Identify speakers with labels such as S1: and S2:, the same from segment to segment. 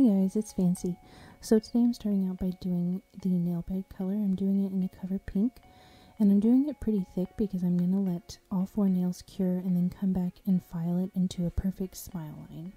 S1: Hey guys, it's Fancy. So today I'm starting out by doing the nail bed color. I'm doing it in a cover pink and I'm doing it pretty thick because I'm going to let all four nails cure and then come back and file it into a perfect smile line.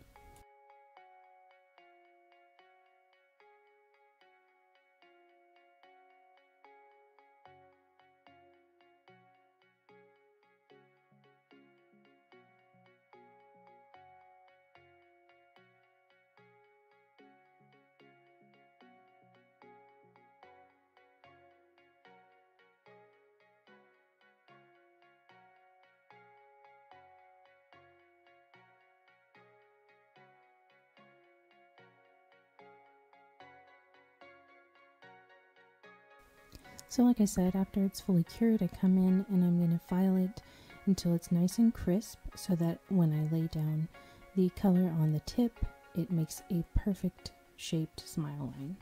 S1: So like I said, after it's fully cured, I come in and I'm going to file it until it's nice and crisp so that when I lay down the color on the tip, it makes a perfect shaped smile line.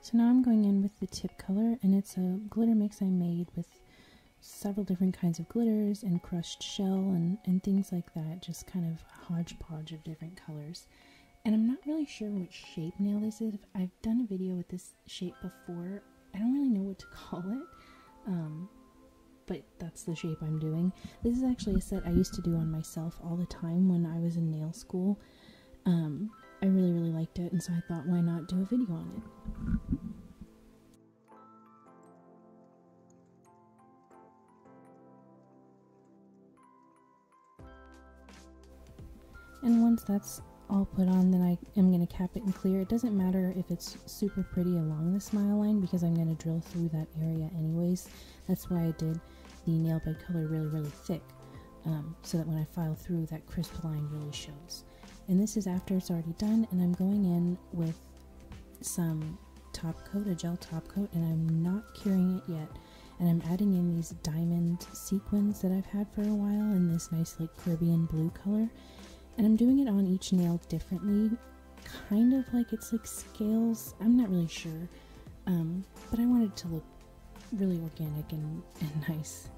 S1: So now I'm going in with the tip color and it's a glitter mix I made with several different kinds of glitters and crushed shell and, and things like that. Just kind of hodgepodge of different colors. And I'm not really sure what shape nail this is. I've done a video with this shape before. I don't really know what to call it. Um, but that's the shape I'm doing. This is actually a set I used to do on myself all the time when I was in nail school. Um, I really, really liked it, and so I thought, why not do a video on it? And once that's all put on, then I am going to cap it and clear. It doesn't matter if it's super pretty along the smile line because I'm going to drill through that area anyways. That's why I did the nail bed color really, really thick. Um, so that when I file through, that crisp line really shows. And this is after it's already done, and I'm going in with some top coat, a gel top coat, and I'm not curing it yet. And I'm adding in these diamond sequins that I've had for a while in this nice like Caribbean blue color and I'm doing it on each nail differently, kind of like it's like scales. I'm not really sure, um, but I wanted to look really organic and, and nice.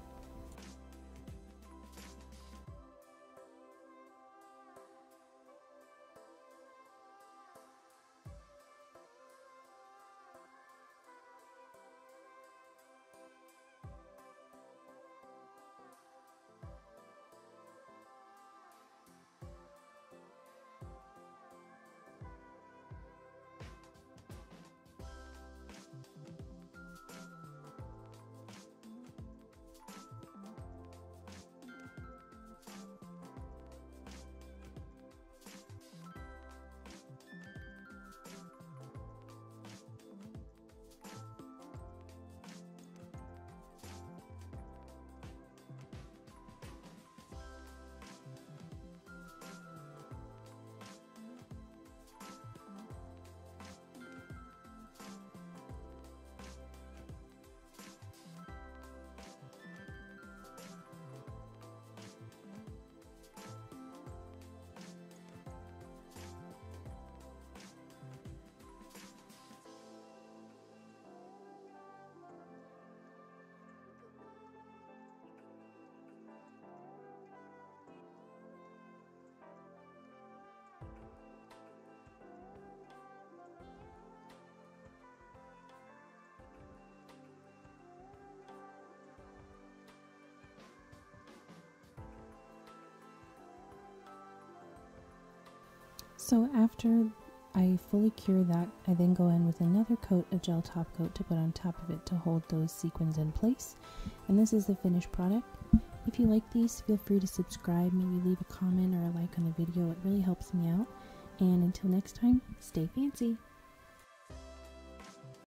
S1: So after I fully cure that, I then go in with another coat of gel top coat to put on top of it to hold those sequins in place. And this is the finished product. If you like these, feel free to subscribe, maybe leave a comment or a like on the video. It really helps me out. And until next time, stay fancy.